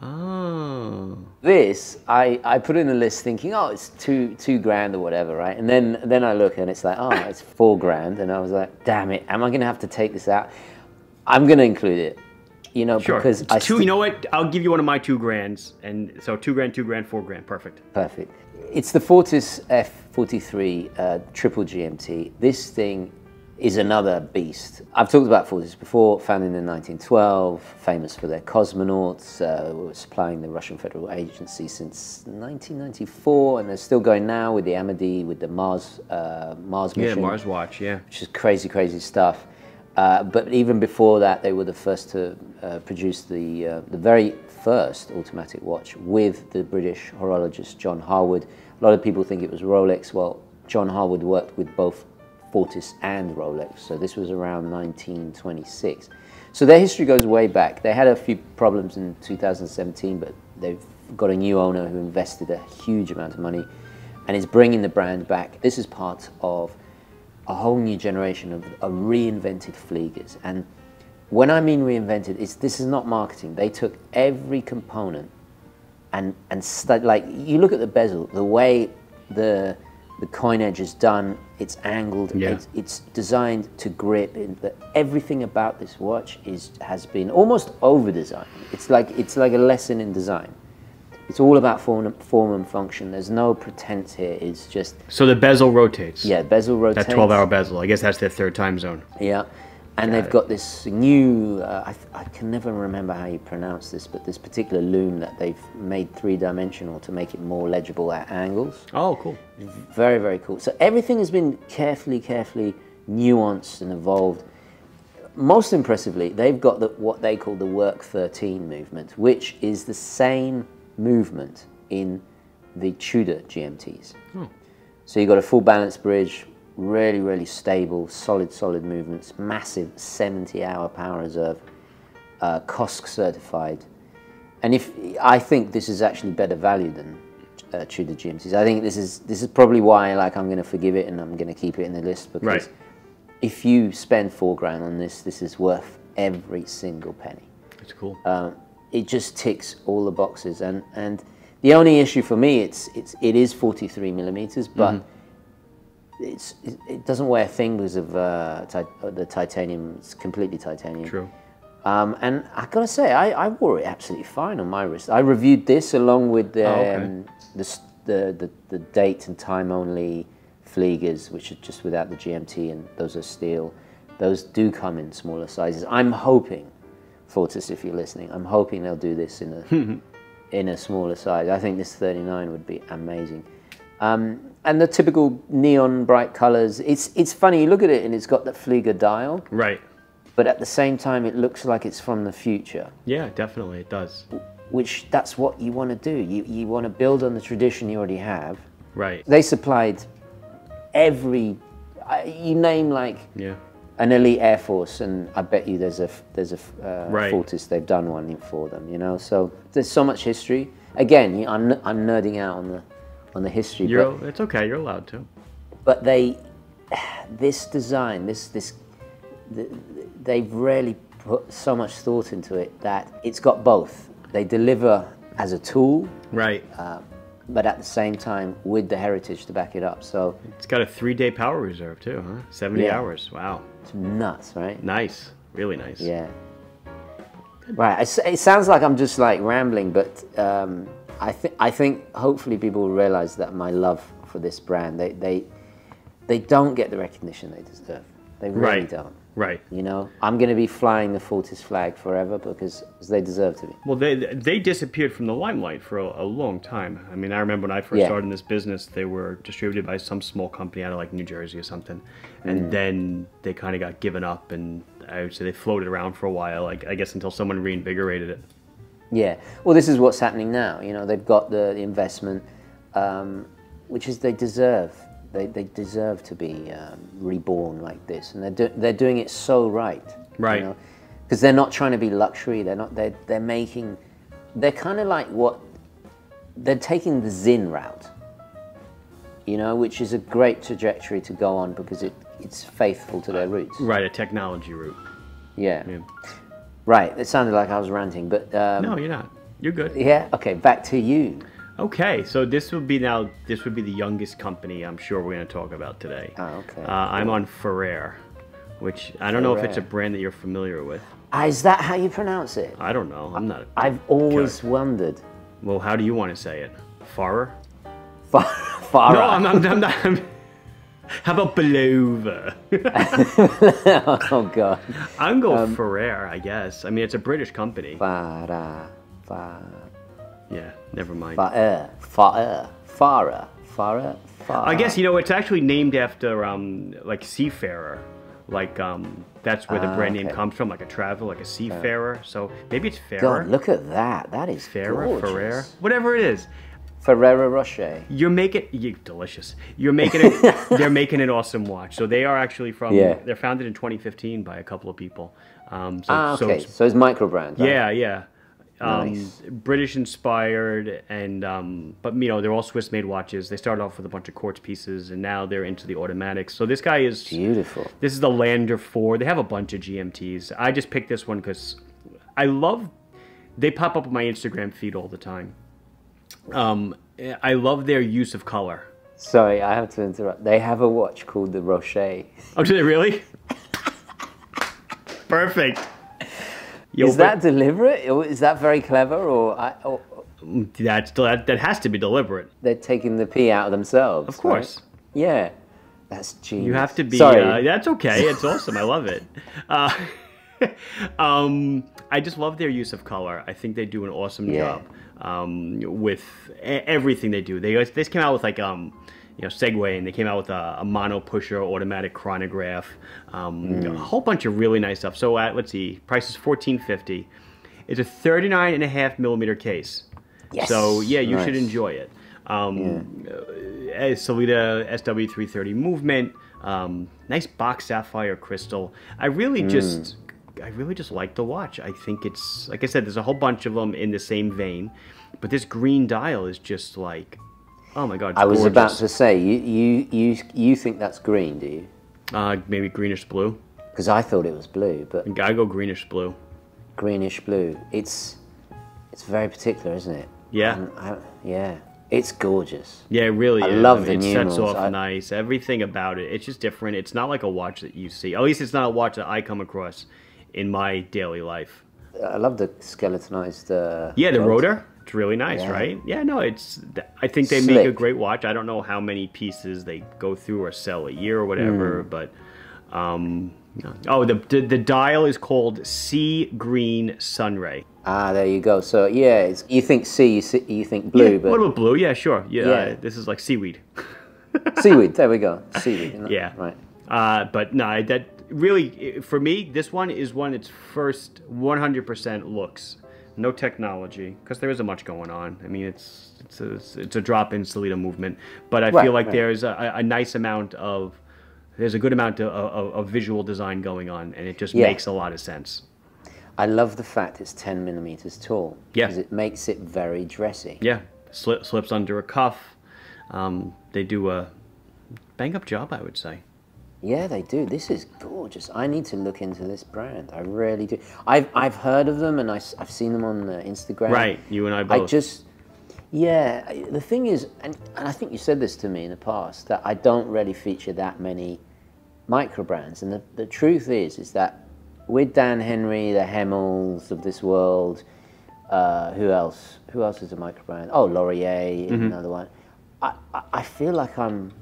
Oh. This, I, I put in the list thinking, oh, it's two two grand or whatever, right? And then then I look and it's like, oh, it's four grand, and I was like, damn it, am I gonna have to take this out? I'm gonna include it, you know, Sure. because It's I two. sti- You know what? I'll give you one of my two grands, and so two grand, two grand, four grand, perfect. perfect. It's the Fortis F43 uh, triple GMT. This thing is another beast. I've talked about Fortis before, founded in 1912, famous for their cosmonauts, uh, supplying the Russian Federal Agency since 1994, and they're still going now with the AMADEE, with the Mars uh, Mars Yeah, Mars Watch. Yeah. which is crazy, crazy stuff. Uh, but even before that, they were the first to uh, produce the uh, the very first automatic watch with the British horologist John Harwood. A lot of people think it was Rolex. Well, John Harwood worked with both Fortis and Rolex, so this was around 1926. So their history goes way back. They had a few problems in 2017, but they've got a new owner who invested a huge amount of money and is bringing the brand back. This is part of a whole new generation of, of reinvented Fliegers. And when I mean reinvented, it's, this is not marketing. They took every component and, and like, you look at the bezel, the way the, the coin edge is done, it's angled, Yeah. it's, it's designed to grip. And the, everything about this watch is, has been almost over-designed. It's like, it's like a lesson in design. It's all about form, form and function. There's no pretense here. It's just, So the bezel rotates. yeah, bezel rotates. That 12 hour bezel. I guess that's their third time zone. Yeah, and they've got this new. Uh, I, th- I can never remember how you pronounce this, but this particular loom that they've made three dimensional to make it more legible at angles. Oh, cool. Very, very cool. So everything has been carefully, carefully nuanced and evolved. Most impressively, they've got the, what they call the Werk 13 movement, which is the same movement in the Tudor GMTs. So you've got a full balance bridge, really, really stable, solid, solid movements, massive 70 hour power reserve, uh, COSC certified. And if I think this is actually better value than uh, Tudor GMTs, I think this is this is probably why like I'm going to forgive it and I'm going to keep it in the list because Right. if you spend four grand on this, this is worth every single penny That's cool. um, it just ticks all the boxes. And, and the only issue for me, it's, it's, it is 43 millimeters, but Mm-hmm. it's, it, it doesn't weigh a thing because of uh, ti- the titanium. It's completely titanium. True. Um, and I gotta say, I, I wore it absolutely fine on my wrist. I reviewed this along with the, Oh, okay. um, the, the, the, the date and time only Fliegers, which are just without the GMT, and those are steel. Those do come in smaller sizes. I'm hoping, Fortis, if you're listening, I'm hoping they'll do this in a in a smaller size. I think this 39 would be amazing. Um, and the typical neon bright colors. It's it's funny. You look at it and it's got that Flieger dial, Right. but at the same time, it looks like it's from the future Yeah, definitely. It does. which that's what you want to do. You, you want to build on the tradition you already have. Right. They supplied every, you name like Yeah. An elite air force, and I bet you there's a there's a uh, Right. Fortis they've done one for them. You know, so there's so much history. Again, you- I'm I'm nerding out on the on the history, You're, but it's okay. You're allowed to. but they this design this this th- they've really put so much thought into it that it's got both they deliver as a tool Right. but at the same time with the heritage to back it up so It's got a three day power reserve, too, huh? 70 Yeah. hours. Wow. It's nuts right Nice. Really nice. yeah right it, sounds like i'm just like rambling but um, i think i think hopefully people will realize that my love for this brand they they they don't get the recognition they deserve they really Right. don't Right. You know, I'm going to be flying the Fortis flag forever because they deserve to be. Well, they they disappeared from the limelight for a, a long time. I mean, I remember when I first Yeah. started in this business, they were distributed by some small company out of like New Jersey or something, and Mm. then they kind of got given up, and I would say they floated around for a while, like I guess until someone reinvigorated it. Yeah. Well, this is what's happening now. You know, they've got the, the investment, um, which is they deserve. They, they deserve to be um, reborn like this, and they're do, they're doing it so right. Right. Because they're not trying to be luxury. They're not. They're they're making. They're kind of like what. They're taking the Sinn route. You know, which is a great trajectory to go on because it it's faithful to their roots. Right, a technology route. Yeah. Yeah. Right. It sounded like I was ranting, but um, No, you're not. You're good. yeah. Okay. Back to you. Okay, so this would be now. This would be the youngest company I'm sure we're going to talk about today. Oh, okay. Uh, I'm on Ferrer, which I don't know if it's a brand that you're familiar with. Ah, is that how you pronounce it? I don't know. I'm not. I've always wondered. Well, how do you want to say it? Farrer? Fa- Farah. No, I'm, I'm, I'm not. I'm, how about Belova? oh god. I'm going Um, Ferrer, I guess. I mean, it's a British company. Farah. Farah. Yeah, never mind. Farah. Farah. Farah. Farah. Farah. I guess you know it's actually named after um like seafarer, like um that's where the Ah, brand name okay. comes from, like a travel, like a seafarer. So maybe it's Ferrer, God, look at that. That is Ferrer, gorgeous. Ferrer, whatever it is. Ferrero Rocher. You're making you delicious. You're making it. they're making an awesome watch. So they are actually from. Yeah. They're founded in 2015 by a couple of people. Um, so, Ah, so okay. it's- So it's micro brand. right? yeah, yeah. Um, Nice. British inspired, and um, but you know they're all Swiss made watches. They started off with a bunch of quartz pieces, and now they're into the automatics. So this guy is Beautiful. this is the Lander 4. They have a bunch of GMTs. I just picked this one because I love. They pop up on my Instagram feed all the time. Um, I love their use of color. Sorry, I have to interrupt. They have a watch called the Rocher. Oh, do they really? Perfect. Yo, Is that deliberate? Or is that very clever? Or, I, or that's that, that has to be deliberate? they're taking the pee out of themselves? Of course. right? Yeah. That's genius. You have to be. Sorry. Uh, that's okay. It's awesome. I love it. Uh, um, I just love their use of color. I think they do an awesome Yeah. job um, with everything they do. They they just came out with like um, you know segue, and they came out with a, a mono pusher automatic chronograph, um, Mm. a whole bunch of really nice stuff. So uh, let's see, price is fourteen fifty. It's a 39 and a half millimeter case. Yes. So yeah, you should enjoy it. Um, uh, Sellita SW330 movement, um, nice box sapphire crystal. I really Mm. just, I really just like the watch. I think it's like I said, there's a whole bunch of them in the same vein, but this green dial is just like, oh my god, I was about to say, you, you, you, you think that's green, do you? uh, maybe greenish blue. Because I thought it was blue, but I go greenish blue. greenish blue. It's, it's very particular, isn't it? Yeah. I, yeah. It's gorgeous. Yeah, it really I is. love mean, the It sets off I- nice. Everything about it. It's just different. It's not like a watch that you see. At least it's not a watch that I come across in my daily life. I love the skeletonized. Uh, Yeah, the rotor. It's really nice, Yeah. right? Yeah, no, it's. I think they make a great watch. I don't know how many pieces they go through or sell a year or whatever, Hmm. but. Um, oh, the, the the dial is called Sea Green Sunray. Ah, there you go. So yeah, it's, you think sea, you, see, you think blue, yeah, but what about blue? Yeah, sure. Yeah, Yeah. uh, this is like seaweed. seaweed. There we go. Seaweed. Yeah. Right. Uh, but no, that really, for me, this one is one that's first 100% looks. No technology, because there isn't much going on. I mean, it's it's a, it's a drop in Sellita movement, but I Right, feel like right. there's a, a nice amount of there's a good amount of, of, of visual design going on, and it just Yeah. makes a lot of sense. I love the fact it's 10 millimeters tall. Yeah. Because it makes it very dressy. Yeah, slip, slips under a cuff. Um, they do a bang up job, I would say. Yeah, they do. This is gorgeous. I need to look into this brand. I really do. I've, I've heard of them and I, have seen them on uh, Instagram. Right, you and I both. I just, yeah, the thing is, and, and I think you said this to me in the past, that I don't really feature that many micro brands. And the, the truth is, is that with Dan Henry, the Hemmels of this world, uh, who else? Who else is a micro brand? Oh, Lorier, Mm-hmm. another one. I, I feel like I'm,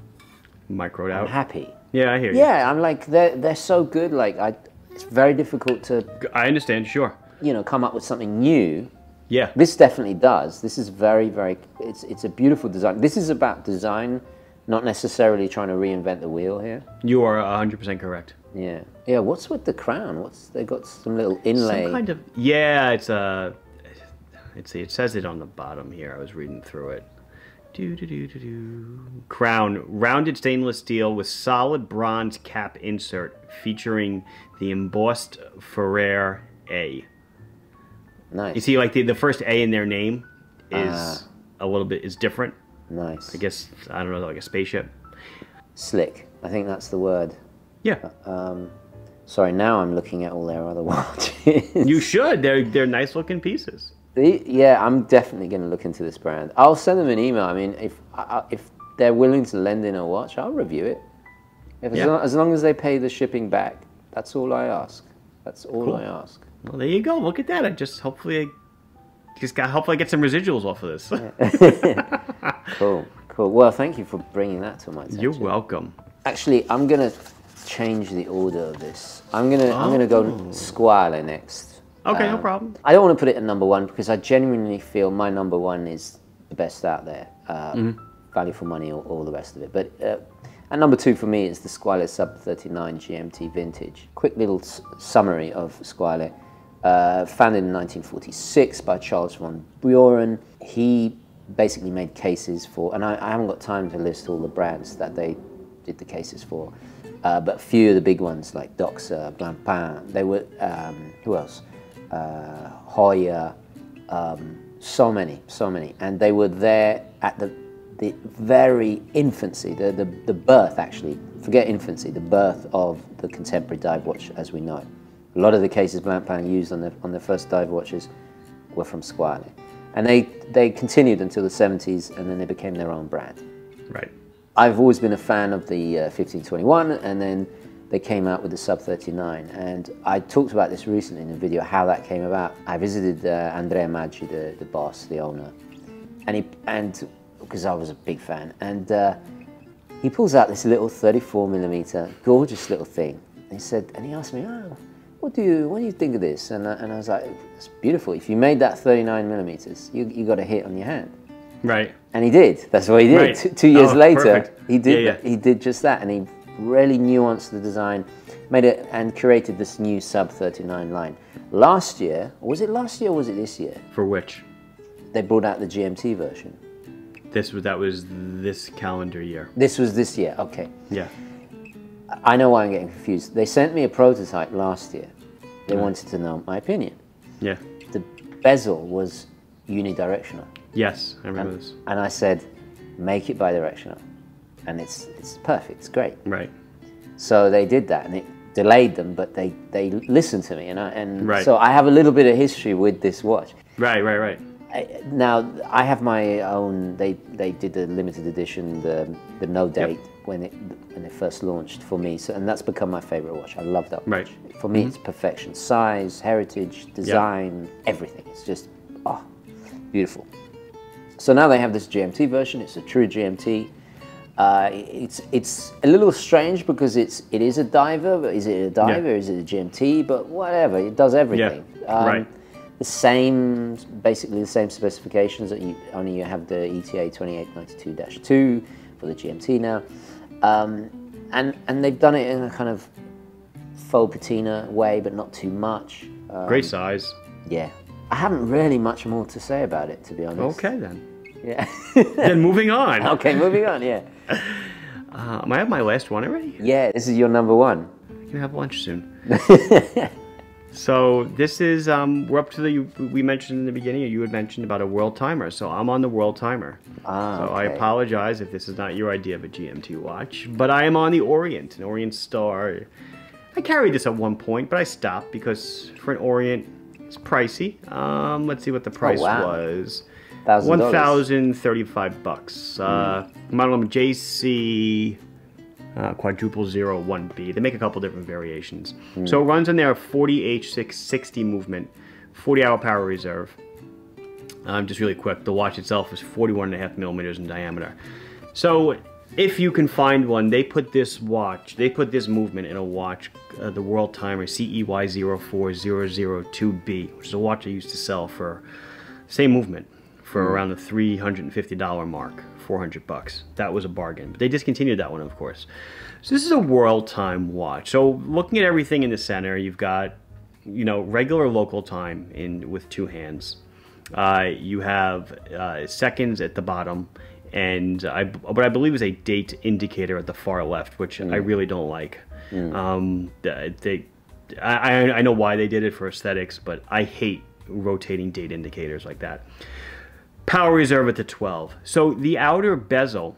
Microed I'm out. happy. Yeah, I hear you. Yeah, I'm like they're they're so good. Like I, it's very difficult to I understand, sure. you know come up with something new. Yeah. This definitely does. This is very very. It's it's a beautiful design. This is about design, not necessarily trying to reinvent the wheel here. You are 100% correct. Yeah. Yeah. What's with the crown? What's they got some little inlay? Some kind of yeah, it's uh, a. Let's see, it says it on the bottom here. I was reading through it. Do do do do do. Crown, rounded stainless steel with solid bronze cap insert, featuring the embossed Farer A. nice. You see, like the, the first A in their name is Ah. a little bit is different. nice. I guess I don't know, like a spaceship. Slick. I think that's the word. Yeah, Um, Sorry. Now I'm looking at all their other watches. you should. They're they're nice looking pieces. The- yeah, I'm definitely going to look into this brand. I'll send them an email. I mean, if I- if they're willing to lend in a watch, I'll review it. If, Yeah. as, long, as long as they pay the shipping back, that's all I ask. That's all Cool. I ask. Well, there you go. Look at that. I just hopefully, I just got hopefully I get some residuals off of this. Cool, cool. Cool. Well, thank you for bringing that to my attention. You're welcome. Actually, I'm gonna change the order of this. I'm gonna I'm gonna go oh. Squale next. Okay, no Um, problem. I don't want to put it at number one because I genuinely feel my number one is the best out there. Um, Value for money, all, all the rest of it. But uh, and number two for me is the Squale Sub 39 GMT Vintage. Quick little s- summary of Squale. Uh, founded in 1946 by Charles von Buren. He basically made cases for, and I, I haven't got time to list all the brands that they did the cases for, uh, but a few of the big ones like Doxa, Blancpain, they were, um, who else? Uh, Heuer, um, so many, so many. And they were there at the, the very infancy, the, the, the birth actually, forget infancy, the birth of the contemporary dive watch as we know it. A lot of the cases Blancpain used on the, on the first dive watches were from Squale. And they, they continued until the 70s and then they became their own brand. Right. I've always been a fan of the uh, 1521, and then they came out with the Sub 39. And I talked about this recently in a video how that came about. I visited uh, Andrea Maggi, the, the boss, the owner, and he and because I was a big fan, and uh, he pulls out this little 34 millimeter, gorgeous little thing. And he said, and he asked me, oh, what do you what do you think of this? And I, and I was like, it's beautiful. If you made that 39 millimeters, you you got a hit on your hand. Right. And he did. That's what he did. Right. Two, two years Oh, later, perfect. he did. Yeah, yeah. He did just that, and he really nuanced the design, made it, and created this new sub 39 line. Last year, was it last year or was it this year? For which? They brought out the GMT version. This was that was this calendar year. This was this year. Okay, Yeah. I know why I'm getting confused. They sent me a prototype last year. They wanted to know my opinion. Yeah. The bezel was unidirectional. Yes, I remember And, this. and I said, make it bidirectional. And it's, it's perfect, it's great. Right. So they did that, and it delayed them, but they, they listened to me, and I, and Right. so I have a little bit of history with this watch. Right, right, right. I, now I have my own. They they did the limited edition, the the no date when it when it first launched for me, so and that's become my favorite watch. I love that watch. Right. For me, mm-hmm. it's perfection, size, heritage, design, everything. It's just oh, beautiful. So now they have this GMT version. It's a true GMT. Uh, it's it's a little strange because it's it is a diver, but is it a diver? Is it a GMT? But whatever, it does everything. Um, right. The same, basically the same specifications that you only you have the ETA 2892-2 for the GMT now, um, and and they've done it in a kind of faux patina way, but not too much. Uh, Great size. yeah, I haven't really much more to say about it, to be honest. Okay then. Yeah. then moving on. okay, moving on. Yeah. Um, I have my last one already. Yeah, this is your number one. We're gonna have lunch soon. so this is um, we're up to the we mentioned in the beginning. You had mentioned about a world timer, so I'm on the world timer. Ah, so I apologize if this is not your idea of a GMT watch, but I am on the Orient, an Orient Star. I carried this at one point, but I stopped because for an Orient, it's pricey. Um, let's see what the price Oh, wow. was. One thousand thirty-five bucks. Uh, model number JC uh, quadruple zero one B. They make a couple different variations. So it runs on their 40H660 movement, 40 hour power reserve. Um, just really quick, the watch itself is 41 and a half millimeters in diameter. So if you can find one, they put this watch, they put this movement in a watch, uh, the World Timer E CEY04002B, which is a watch I used to sell for same movement for around the $350 mark, 400 bucks. That was a bargain. But they discontinued that one, of course. So this is a world time watch. So looking at everything in the center, you've got, you know, regular local time in with two hands. Uh, you have uh, seconds at the bottom, and I, what I believe is a date indicator at the far left, which I really don't like. Um, they, I, I- I know why they did it for aesthetics, but I hate rotating date indicators like that. Power reserve at the 12. So the outer bezel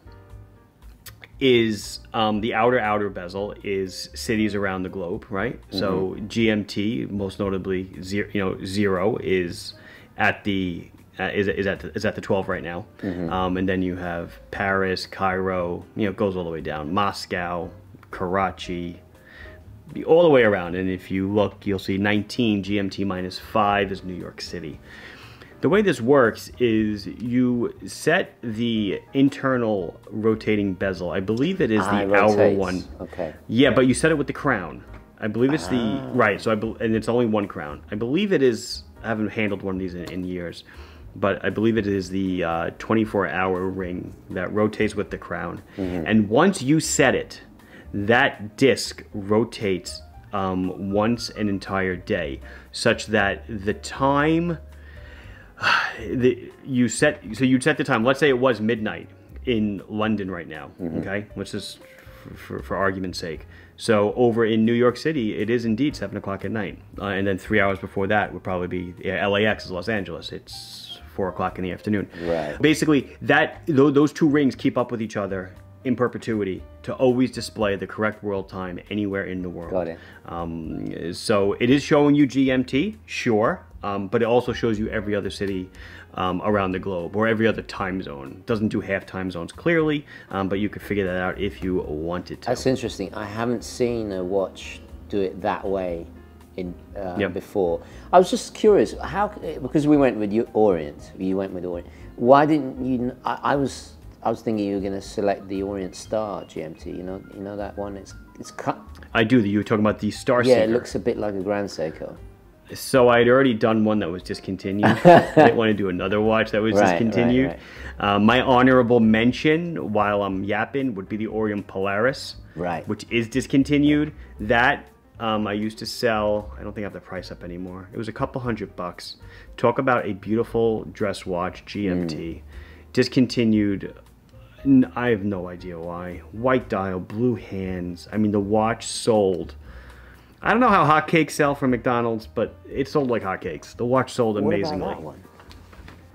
is um, the outer outer bezel is cities around the globe, right? So GMT, most notably, zero, you know, zero is at the uh, is, is at the, is at the 12 right now, um, and then you have Paris, Cairo, you know, it goes all the way down, Moscow, Karachi, all the way around. And if you look, you'll see 19 GMT minus five is New York City. The way this works is you set the internal rotating bezel. I believe it is Ah, the it hour one. Okay. Yeah, but you set it with the crown. I believe it's Ah. the right. So I bel and it's only one crown. I believe it is. I haven't handled one of these in, in years, but I believe it is the uh, 24-hour ring that rotates with the crown. Mm-hmm. And once you set it, that disc rotates um, once an entire day, such that the time the, you set so you'd set the time. Let's say it was midnight in London right now. Okay, let's just for, for, argument's sake. So over in New York City, it is indeed seven o'clock at night, uh, and then three hours before that would probably be yeah, LAX is Los Angeles. It's four o'clock in the afternoon. Right. Basically, that tho- those two rings keep up with each other in perpetuity to always display the correct world time anywhere in the world. Got it. Um, so it is showing you GMT, sure, um, but it also shows you every other city um, around the globe or every other time zone. It doesn't do half time zones clearly, um, but you could figure that out if you wanted to. That's interesting. I haven't seen a watch do it that way in uh, Yep. before. I was just curious how because we went with you Orient. You went with Orient. Why didn't you? I, I was I was thinking you were going to select the Orient Star GMT. You know, you know that one. It's it's cut. I do. You were talking about the Star Yeah, Seeker. it looks a bit like a Grand Seiko. So I'd already done one that was discontinued. I didn't want to do another watch that was Right, right, discontinued. right. Uh, my honorable mention, while I'm yapping, would be the Orient Polaris, Right. which is discontinued. That um, I used to sell. I don't think I have the price up anymore. It was a couple hundred bucks. Talk about a beautiful dress watch, GMT, Hmm. discontinued. I have no idea why. White dial, blue hands. I mean, the watch sold. I don't know how hotcakes sell from McDonald's, but it sold like hotcakes. The watch sold What about amazingly. that one?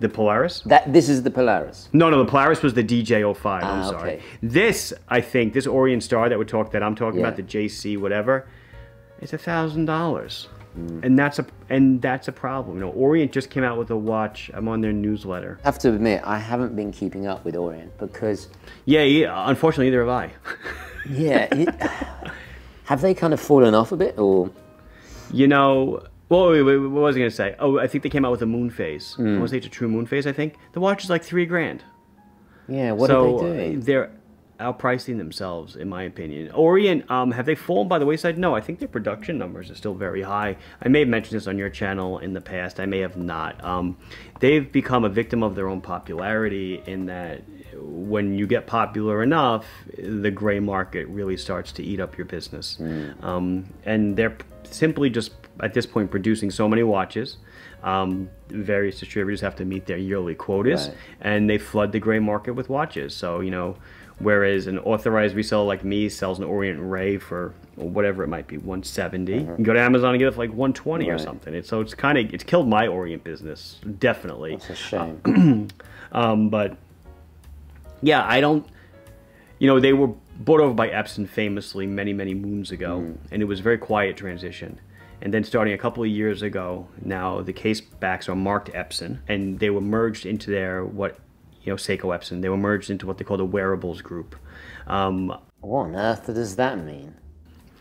The Polaris? That this is the Polaris. No, no, the Polaris was the DJ05. I'm Ah, sorry. okay. This, I think, this Orient Star that we talk that I'm talking Yeah. about, the JC whatever, it's a thousand dollars, Mm. and that's a and that's a problem. You know, Orient just came out with a watch. I'm on their newsletter. I have to admit, I haven't been keeping up with Orient because, Yeah, yeah unfortunately, neither have I. yeah, it, have they kind of fallen off a bit, or You know, well, wait, wait, what was I going to say? Oh, I think they came out with a moon phase. Hmm. I want to say it's a true moon phase, I think. The watch is like three grand. yeah, what so are they doing? they're outpricing themselves, in my opinion. Orient, um, have they fallen by the wayside? No, I think their production numbers are still very high. I may have mentioned this on your channel in the past. I may have not. Um, they've become a victim of their own popularity in that when you get popular enough, the gray market really starts to eat up your business. Um, and they're simply just at this point producing so many watches. Um, various distributors have to meet their yearly quotas, Right. and they flood the gray market with watches. So you know, whereas an authorized reseller like me sells an Orient Ray for whatever it might be, 170. You can go to Amazon and get it for like 120 or something. It's, so it's kind of it's killed my Orient business definitely. It's a shame. Um, but yeah, I don't. You know, they were bought over by Epson famously many, many moons ago, and it was a very quiet transition. And then starting a couple of years ago, now the case backs are marked Epson, and they were merged into their what you know Seiko Epson. They were merged into what they call the wearables group. Um, what on earth does that mean?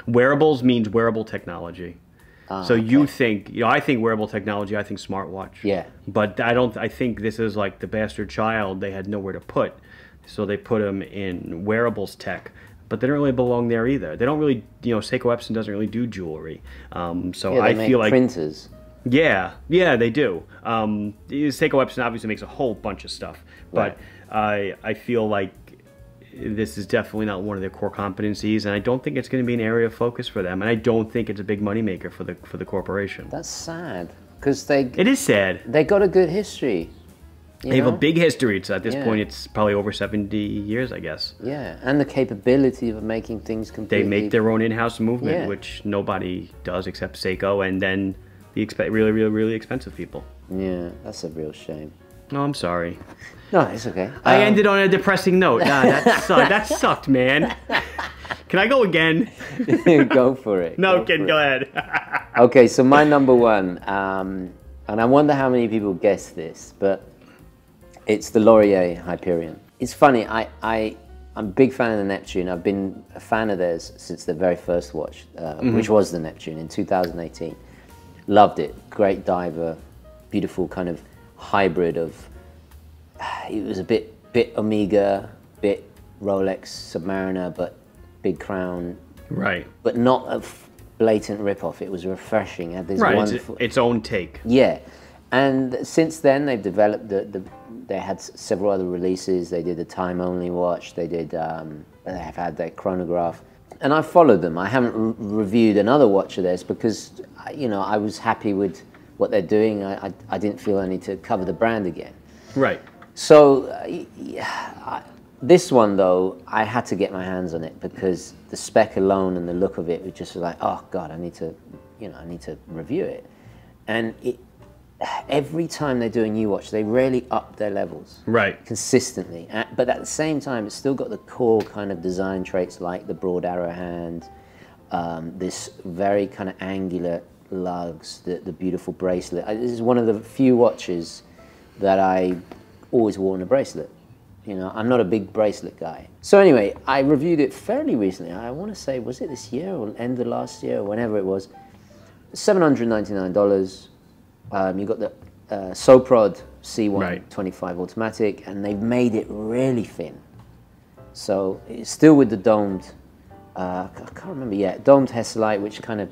wearables means wearable technology. Ah, so you think, you know, I think wearable technology. I think smartwatch. Yeah. But I don't. I think this is like the bastard child they had nowhere to put, so they put them in wearables tech. But they don't really belong there either. They don't really, you know, Seiko Epson doesn't really do jewelry. Um, so Yeah, they I make feel like printers. yeah, yeah, they do. Um, Seiko Epson obviously makes a whole bunch of stuff, but I I feel like this is definitely not one of their core competencies, and I don't think it's going to be an area of focus for them, and I don't think it's a big moneymaker for the for the corporation. That's sad because they It is sad. they got a good history. you They have a big history. It's at this Yeah. point, it's probably over seventy years, I guess. yeah, and the capability of making things completely. They make their own in-house movement, Yeah. which nobody does except Seiko, and then the really, really, really expensive people. Yeah, that's a real shame. No, I'm sorry. No, it's okay. I Um, ended on a depressing note. Nah, that sucked. That sucked, man. Can I go again? go for it. No, kid, it. go ahead. Okay, so my number one, um, and I wonder how many people guess this, but it's the Lorier Hyperion. It's funny, I, I, I'm a big fan of the Neptune. I've been a fan of theirs since the very first watch, uh, which was the Neptune in 2018. Loved it. Great diver, beautiful kind of hybrid of it was a bit bit Omega, bit Rolex Submariner, but big crown, Right. but not a f- blatant rip-off. It was refreshing. It had this Right. It's wonderful. its own take. Yeah, and since then they've developed the, the they had several other releases. They did a time only watch. They did um, they have had their chronograph, and I followed them. I haven't re- reviewed another watch of theirs because you know I was happy with what they're doing. I, I, I didn't feel I need to cover the brand again. Right. So uh, yeah, I, this one though, I had to get my hands on it because the spec alone and the look of it was just like, oh god, I need to, you know, I need to review it. And it, every time they do a new watch, they really up their levels Right. consistently. But at the same time, it's still got the core kind of design traits like the broad arrow hand, um, this very kind of angular lugs, the, the beautiful bracelet. I, this is one of the few watches that I always wore in a bracelet. You know, I'm not a big bracelet guy. So anyway, I reviewed it fairly recently. I want to say, was it this year or end of last year or whenever it was? $799. Um, you got the uh, Soprod C125 automatic, and they've made it really thin. So it's still with the domed, uh, I can't remember yet, domed Hesalite, which kind of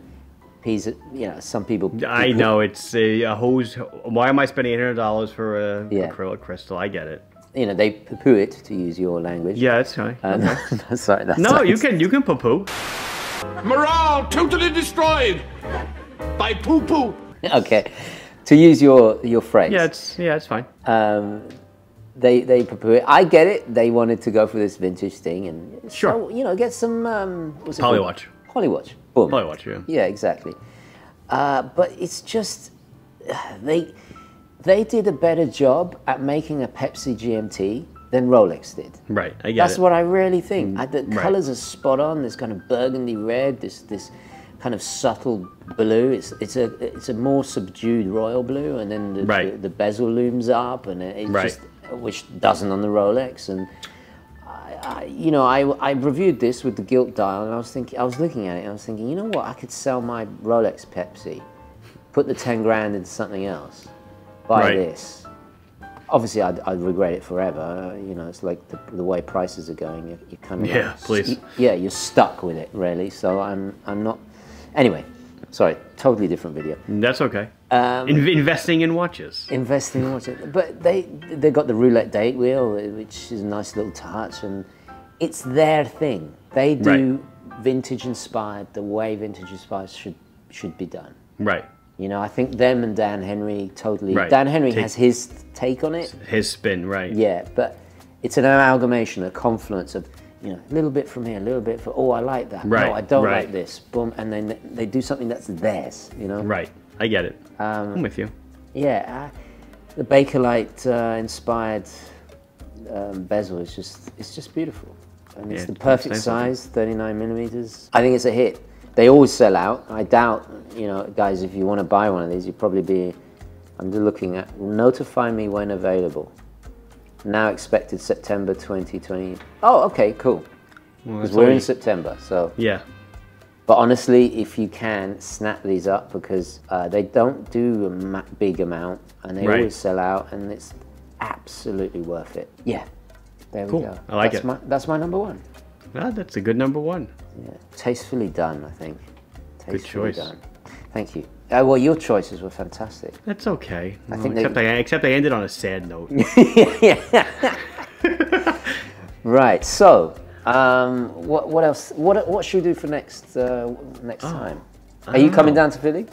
peas, you know, some people. I know it's a, a hose. Why am I spending eight hundred dollars for a Yeah. acrylic crystal? I get it. You know, they poo poo it, to use your language. Yeah, it's fine. Uh, no, sorry, that's no, you can you can poo poo. Morale totally destroyed by poo poo. Okay, to use your your phrase. Yeah, it's yeah, it's fine. um, they they poo it. I get it. They wanted to go for this vintage thing and Sure. so, you know, get some um, what's it Polywatch. Polywatch. Boom. Polywatch, yeah. Yeah, exactly. Uh, but it's just they they did a better job at making a Pepsi GMT than Rolex did. Right, I get That's it. what I really think. I, the right. colors are spot on. This kind of burgundy red, this this kind of subtle blue. It's it's a it's a more subdued royal blue, and then the, Right. the, the bezel looms up, and it, it's Right. just which doesn't on the Rolex. And I, you know, I I reviewed this with the gilt dial, and I was thinking, I was looking at it, and I was thinking, you know what? I could sell my Rolex Pepsi, put the ten grand into something else, buy Right. this obviously I'd, I'd regret it forever. You know, it's like the, the way prices are going. You, you kind of Yeah, like, please. you- yeah, you're stuck with it really. So I'm I'm not. Anyway, sorry, totally different video. That's okay. Um, In- investing in watches. Investing in watches, but they they got the roulette date wheel, which is a nice little touch, and it's their thing. They do vintage inspired the way vintage inspired should should be done. Right. You know, I think them and Dan Henry totally. Right. Dan Henry Take- has his take on it. His spin, right. Yeah, but it's an amalgamation, a confluence of you know a little bit from here, a little bit for, Oh, I like that. Right, No, I don't right. like this. Boom, and then they do something that's theirs. You know. Right. I get it. Um, I'm with you. Yeah, uh, the Bakelite uh, inspired um, bezel is just it's just beautiful, and it's Yeah, the perfect size, 39 millimeters. I think it's a hit. They always sell out. I doubt, you know, guys, if you want to buy one of these, you'd probably be. I'm just looking at. Notify me when available. Now expected September 2020. Oh, okay, cool. Because that's we're in September, so. Yeah. But honestly, if you can, snap these up because uh, they don't do a ma- big amount and they Right. always sell out and it's absolutely worth it. Yeah, there Cool. we go. I like that's it. My, that's my number one. Ah, that's a good number one. Yeah. Tastefully done, I think. Tastefully choice. Done. Thank you. Uh, well, your choices were fantastic. That's okay. I Well, think they- except, I, except I ended on a sad note. Right. So, um, what what else? What what should we do for next uh, next time? Are you coming know. down to Philly?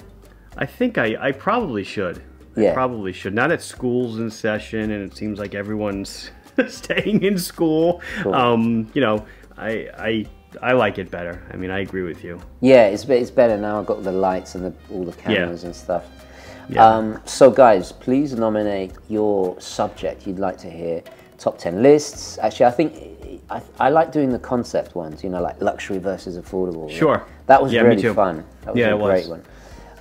I think I, I probably should. Yeah. I probably should. Now that school's in session and it seems like everyone's staying in school, um, you know, I, I I like it better. I mean, I agree with you. Yeah, it's it's better now. I've got the lights and the, all the cameras and stuff. Yeah. Um, so, guys, please nominate your subject you'd like to hear. Top ten lists. Actually, I think I, I like doing the concept ones. You know, like luxury versus affordable. Sure. That was Yeah, really fun. That was Yeah, a it great was. one.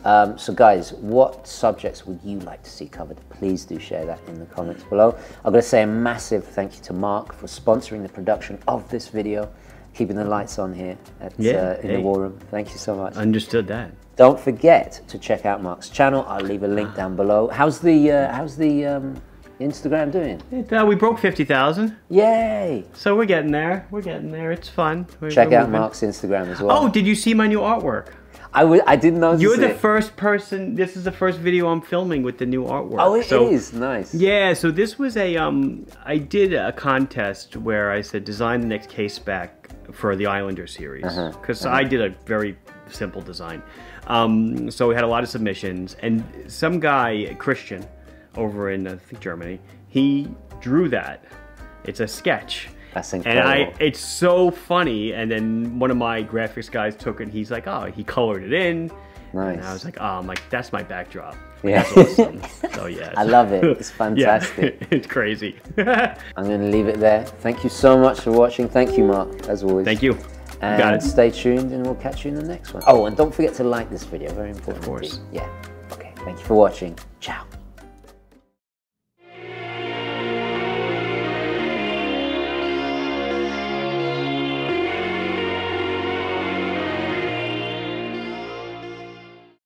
Um, so, guys, what subjects would you like to see covered? Please do share that in the comments below. I'm going to say a massive thank you to Marc for sponsoring the production of this video keeping the lights on here at, Yeah, uh, in hey. the war room. Thank you so much. Understood that. Don't forget to check out Marc's channel. I'll leave a link down below. How's the uh, how's the um, Instagram doing? It, uh, we broke 50,000, Yay! so we're getting there. We're getting there. It's fun. We're, Check we're out moving. Marc's Instagram as well. Oh, did you see my new artwork? I w- I didn't notice You're the it. first person. This is the first video I'm filming with the new artwork. Oh, it is so, nice. Yeah, so this was a um I did a contest where I said design the next case back for the Islander series Uh-huh, because I did a very simple design. Um, so we had a lot of submissions and some guy Christian over in I think Germany he drew that. It's a sketch. That's And. I, it's so funny. And then one of my graphics guys took it. and He's like, oh, he colored it in. And I was like, oh, I'm like, that's my backdrop. Yeah. Awesome. so oh, yeah. I love it. It's Yeah, fantastic. it's crazy. I'm going to leave it there. Thank you so much for watching. Thank you, Marc, as always. Thank you. And Got it. stay tuned, and we'll catch you in the next one. Oh, and don't forget to like this video. Very important. Of course. Yeah. Okay. Thank you for watching. Ciao.